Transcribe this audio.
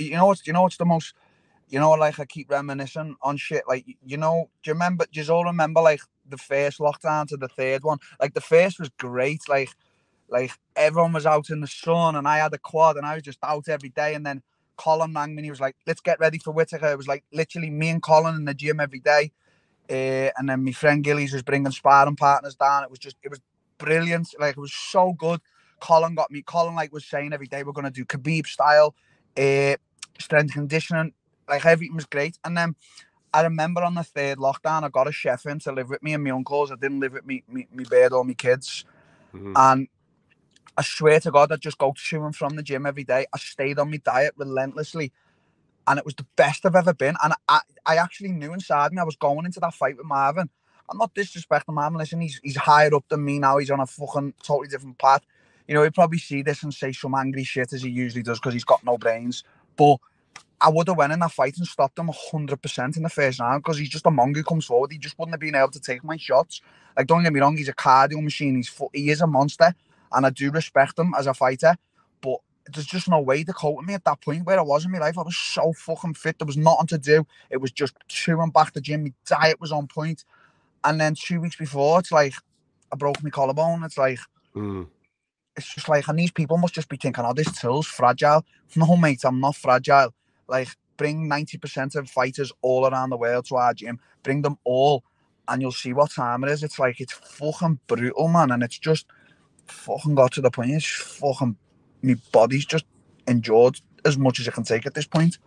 You know what's you know what's the most you know like I keep reminiscing on shit like you know do you remember do you all remember like the first lockdown to the third one? Like the first was great like like everyone was out in the sun and I had a quad and I was just out every day and then Colin rang me and he was like let's get ready for Whittaker. It was like literally me and Colin in the gym every day uh, and then my friend Gillies was bringing sparring partners down. It was just it was brilliant like it was so good. Colin got me Colin like was saying every day we're to do Khabib style uh, strength conditioning like everything was great. And then I remember on the third lockdown, I got a chef in to live with me and my uncles. I didn't live with me, me, me bird or my kids. Mm-hmm. And I swear to God, I'd just go to and from the gym every day. I stayed on my diet relentlessly. And it was the best I've ever been. And I, I actually knew inside me I was going into that fight with Marvin. I'm not disrespecting Marvin. Listen, he's he's higher up than me now. He's on a fucking totally different path. You know, he'd probably see this and say some angry shit as he usually does because he's got no brains. But I would have went in that fight and stopped him 100% in the first round because he's just a monk who comes forward. He just wouldn't have been able to take my shots. Like, don't get me wrong, he's a cardio machine. He's he is a monster, and I do respect him as a fighter. But there's just no way to cope with me at that point where I was in my life. I was so fucking fit. There was nothing to do. It was just chewing back the gym. My diet was on point. And then two weeks before, it's like I broke my collarbone. It's like, mm. It's just like, and these people must just be thinking, oh, this Till's fragile. No, mate, I'm not fragile like bring 90% of fighters all around the world to our gym, bring them all, and you'll see what time it is. It's like it's fucking brutal, man, and it's just fucking got to the point. It's fucking my body's just endured as much as it can take at this point.